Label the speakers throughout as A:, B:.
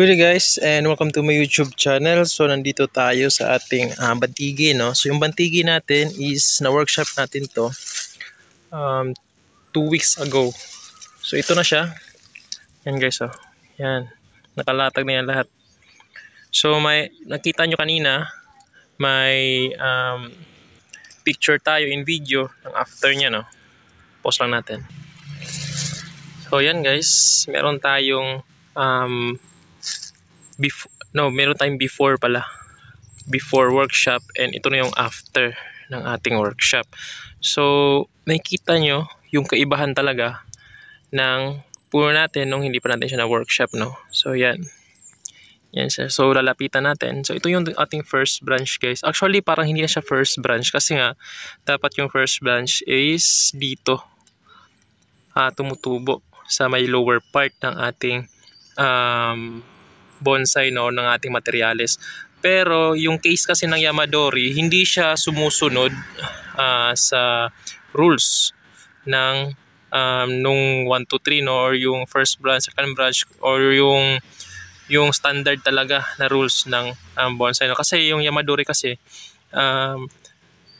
A: Good guys and welcome to my YouTube channel. So nandito tayo sa ating uh, bantigi no. So yung bantigi natin is na workshop natin to um, two weeks ago. So ito na siya. Yan guys oh. Yan. Nakalatag na yan lahat. So may nakita nyo kanina may um, picture tayo in video ng after niya no. Pause lang natin. So yan guys, meron tayong um, before, no, meron tayong before pala. Before workshop and ito na yung after ng ating workshop. So, nakikita nyo yung kaibahan talaga ng puno natin nung hindi pa natin siya na workshop, no? So, yan. Yan siya. So, lalapitan natin. So, ito yung ating first branch, guys. Actually, parang hindi na siya first branch kasi nga, dapat yung first branch is dito. Ah, tumutubo sa may lower part ng ating um, bonsai no ng ating materyales. Pero yung case kasi ng Yamadori, hindi siya sumusunod uh, sa rules ng um, nung 1 to 3 no or yung first branch, second branch or yung yung standard talaga na rules ng um, bonsai no kasi yung Yamadori kasi um,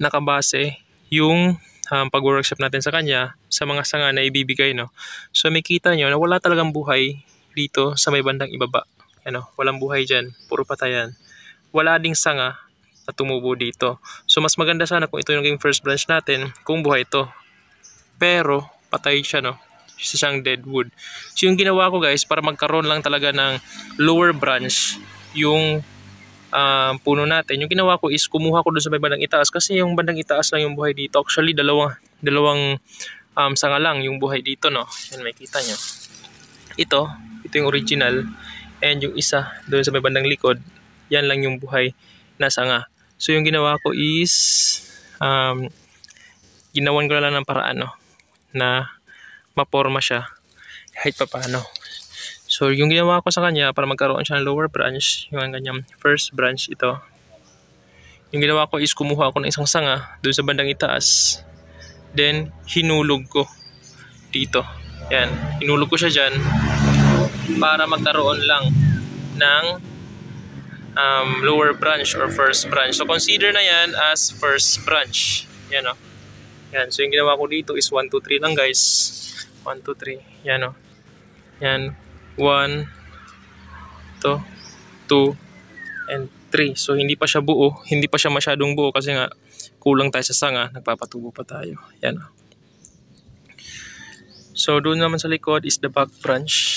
A: nakabase yung um, pag-workshop natin sa kanya sa mga sanga na ibibigay no. So may kita nyo na wala talagang buhay dito sa may bandang ibaba ano, walang buhay dyan, puro patayan. Wala ding sanga na tumubo dito. So mas maganda sana kung ito yung naging first branch natin, kung buhay ito. Pero patay siya no, isa siyang dead wood. So yung ginawa ko guys, para magkaroon lang talaga ng lower branch, yung uh, puno natin, yung ginawa ko is kumuha ko doon sa may bandang itaas kasi yung bandang itaas lang yung buhay dito. Actually, dalawang, dalawang um, sanga lang yung buhay dito, no? Yan, may kita nyo. Ito, ito yung original. And yung isa, doon sa may bandang likod, yan lang yung buhay na sanga. So yung ginawa ko is, um, ginawan ko lang ng paraan, no, na maporma siya kahit pa paano. So yung ginawa ko sa kanya para magkaroon siya ng lower branch, yung ganyang first branch ito. Yung ginawa ko is kumuha ako ng isang sanga doon sa bandang itaas. Then hinulog ko dito. Yan, hinulog ko siya dyan para magkaroon lang ng um, lower branch or first branch. So consider na yan as first branch. Yan o. Oh. Yan. So yung ginawa ko dito is 1, 2, 3 lang guys. 1, 2, 3. Yan o. Oh. Yan. 1, 2, 2, and 3. So hindi pa siya buo. Hindi pa siya masyadong buo kasi nga kulang tayo sa sanga. Nagpapatubo pa tayo. Yan o. Oh. So doon naman sa likod is the back branch.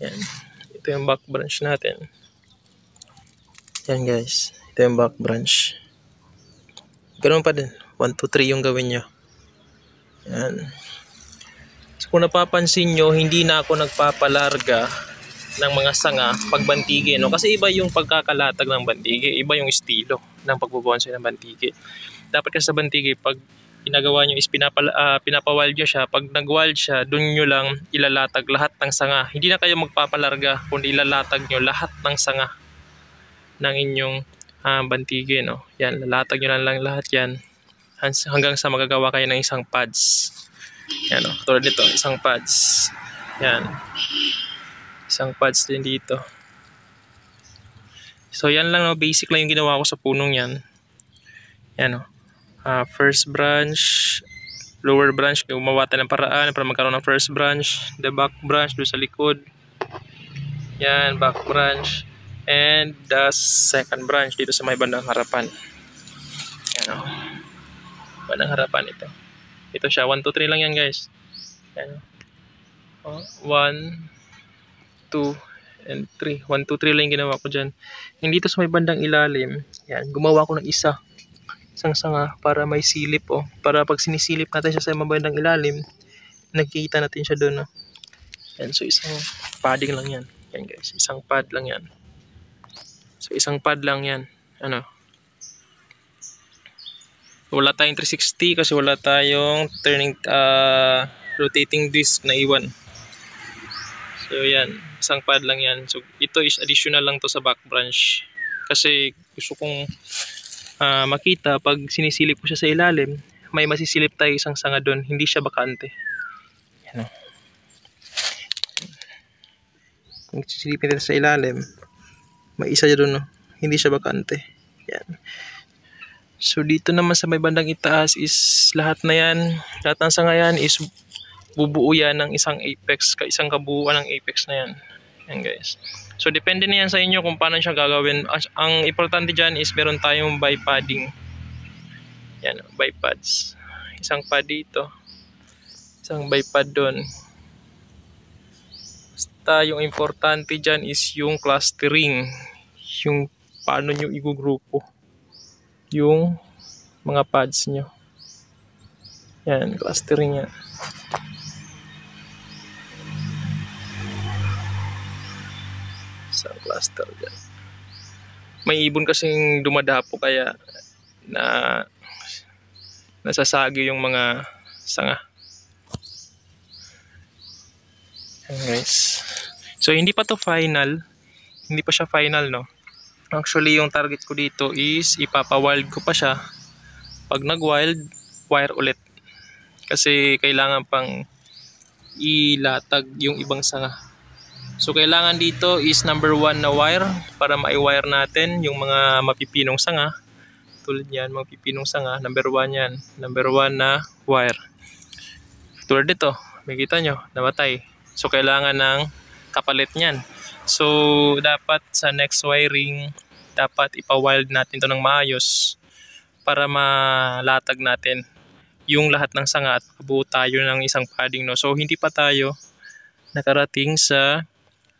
A: Yan. Ito yung back branch natin. Yan guys. Ito yung back branch. Ganun pa din. 1, 2, 3 yung gawin nyo. Yan. So kung napapansin nyo, hindi na ako nagpapalarga ng mga sanga pag bantigi. No? Kasi iba yung pagkakalatag ng bantigi. Iba yung estilo ng pagbubonsai ng bantigi. Dapat kasi sa bantigi, pag ginagawa nyo is pinapa, uh, pinapawild nyo siya. Pag nag-wild siya, dun nyo lang ilalatag lahat ng sanga. Hindi na kayo magpapalarga, kundi ilalatag nyo lahat ng sanga ng inyong uh, bantige. No? Yan, lalatag nyo lang, lang lahat yan hanggang sa magagawa kayo ng isang pads. Yan o, tulad nito, isang pads. Yan. Isang pads din dito. So yan lang no, basic lang yung ginawa ko sa punong yan. Yan o uh, first branch, lower branch, gumawa tayo ng paraan para magkaroon ng first branch, the back branch doon sa likod. Yan, back branch. And the second branch dito sa may bandang harapan. Yan o. Oh. Bandang harapan ito. Ito siya. 1, 2, 3 lang yan guys. Yan o. Oh, 1, 2, and 3. 1, 2, 3 lang ginawa ko dyan. Yung dito sa may bandang ilalim, yan, gumawa ko ng isa isang sanga para may silip oh. Para pag sinisilip natin siya sa mabandang ilalim, nakikita natin siya doon. Oh. Yan, so isang padding lang yan. Yan guys, isang pad lang yan. So isang pad lang yan. Ano? Wala tayong 360 kasi wala tayong turning uh, rotating disc na iwan. So yan, isang pad lang yan. So ito is additional lang to sa back branch. Kasi gusto kong uh, makita pag sinisilip ko siya sa ilalim may masisilip tayo isang sanga doon hindi siya bakante yan o kung sisilipin natin sa ilalim, may isa dyan no? hindi siya bakante. Yan. So dito naman sa may bandang itaas is lahat na yan, lahat ng sanga yan is bubuo yan ng isang apex, isang kabuuan ng apex na yan. Yan guys. So depende na yan sa inyo kung paano siya gagawin. Ang importante dyan is meron tayong bipadding. Yan, bipads. Isang pad dito. Isang bipad doon. Basta yung importante dyan is yung clustering. Yung paano nyo igugrupo. Yung mga pads nyo. Yan, clustering yan. Isang cluster dyan. May ibon kasing dumadapo kaya na nasasagi yung mga sanga. Ayan. So hindi pa to final. Hindi pa siya final no. Actually yung target ko dito is ipapa-wild ko pa siya. Pag nag-wild, wire ulit. Kasi kailangan pang ilatag yung ibang sanga. So kailangan dito is number 1 na wire para ma-wire natin yung mga mapipinong sanga tulad yan, mga pipinong sanga, number 1 yan. Number 1 na wire. Tulad dito, makita nyo, namatay. So, kailangan ng kapalit niyan. So, dapat sa next wiring, dapat ipa-wild natin to ng maayos para malatag natin yung lahat ng sanga at mabuo tayo ng isang padding. No? So, hindi pa tayo nakarating sa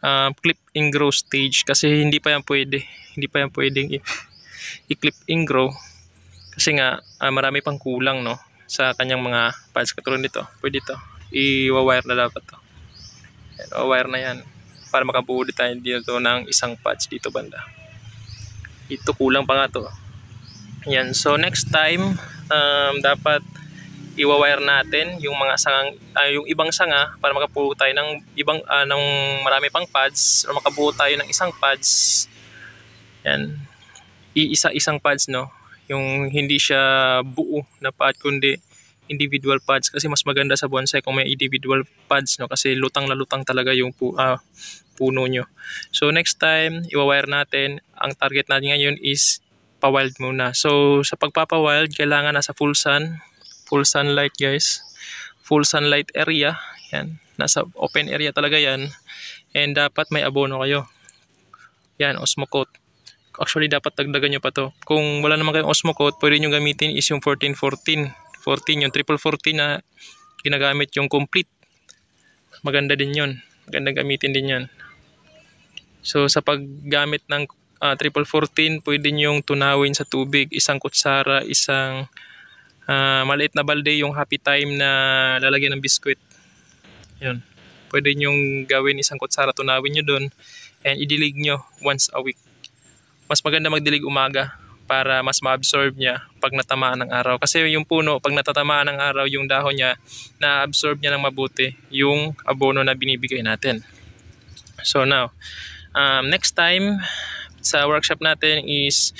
A: um, clip and grow stage kasi hindi pa yan pwede. Hindi pa yan pwedeng i-clip and grow. Kasi nga uh, marami pang kulang no sa kanyang mga pads katulad nito pwede to. I-wire na dapat to. Yan, wire na yan para makabuo tayo dito ng isang pads dito banda. Ito kulang pa nga to. Yan. So next time um, dapat i-wire natin yung mga sangang uh, yung ibang sanga para makabuo tayo ng ibang uh, ng marami pang pads o makabuo tayo ng isang pads. Yan. Iisa-isang pads no? Yung hindi siya buo na pad kundi individual pads. Kasi mas maganda sa bonsai kung may individual pads no? Kasi lutang na lutang talaga yung pu uh, puno nyo. So next time iwa-wire natin. Ang target natin ngayon is pa-wild muna. So sa pagpapa-wild kailangan nasa full sun full sunlight guys full sunlight area yan nasa open area talaga yan and dapat may abono kayo yan osmocote Actually, dapat dagdagan nyo pa to. Kung wala naman kayong Osmocote, pwede nyo gamitin is yung 1414. 14 yung triple 14 na ginagamit yung complete. Maganda din yun. Maganda gamitin din yan. So, sa paggamit ng uh, triple 14, pwede nyo tunawin sa tubig. Isang kutsara, isang uh, maliit na balde yung happy time na lalagyan ng biskwit. Yun. Pwede nyo gawin isang kutsara, tunawin nyo doon and idilig nyo once a week mas maganda magdilig umaga para mas ma-absorb niya pag natamaan ng araw. Kasi yung puno, pag natatamaan ng araw, yung dahon niya, na-absorb niya ng mabuti yung abono na binibigay natin. So now, um, next time sa workshop natin is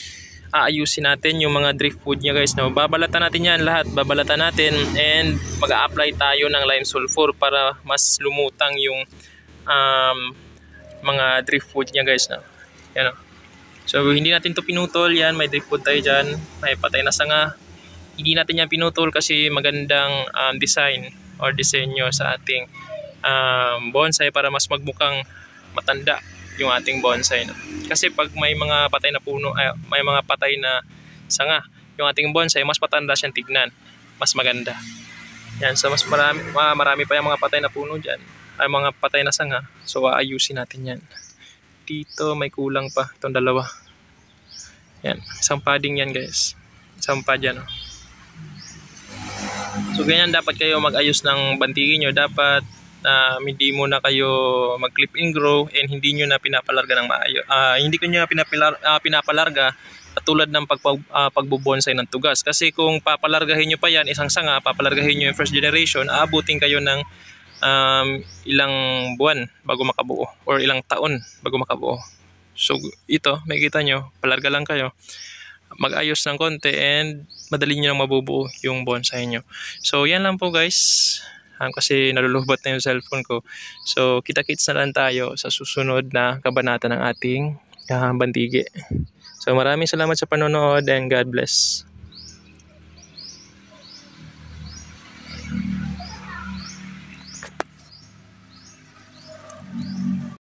A: aayusin natin yung mga drift wood niya guys. No? Babalatan natin yan lahat. Babalatan natin and mag-a-apply tayo ng lime sulfur para mas lumutang yung um, mga drift wood niya guys. No? Yan o. So hindi natin to pinutol yan, may driftwood tayo dyan, may patay na sanga. Hindi natin yan pinutol kasi magandang um, design or disenyo sa ating um, bonsai para mas magmukhang matanda yung ating bonsai. No? Kasi pag may mga patay na puno, ay, may mga patay na sanga, yung ating bonsai, mas matanda siyang tignan. Mas maganda. Yan, so mas marami, marami pa yung mga patay na puno dyan, ay mga patay na sanga. So aayusin natin yan dito may kulang pa itong dalawa yan isang padding yan guys isang pad yan oh. so ganyan dapat kayo mag-ayos ng bantigin nyo dapat uh, hindi mo na kayo mag clip in grow and hindi nyo na pinapalarga ng maayo uh, hindi ko nyo pinapilar, uh, pinapalarga tulad ng pag, uh, pagbubonsay ng tugas kasi kung papalargahin nyo pa yan isang sanga papalargahin nyo yung first generation aabutin kayo ng um, ilang buwan bago makabuo or ilang taon bago makabuo. So ito, makikita nyo, palarga lang kayo. Mag-ayos ng konti and madali nyo lang mabubuo yung bonsai nyo. So yan lang po guys. Um, kasi nalulubot na yung cellphone ko. So, kita-kits na lang tayo sa susunod na kabanata ng ating uh, bantigi. So, maraming salamat sa panonood and God bless.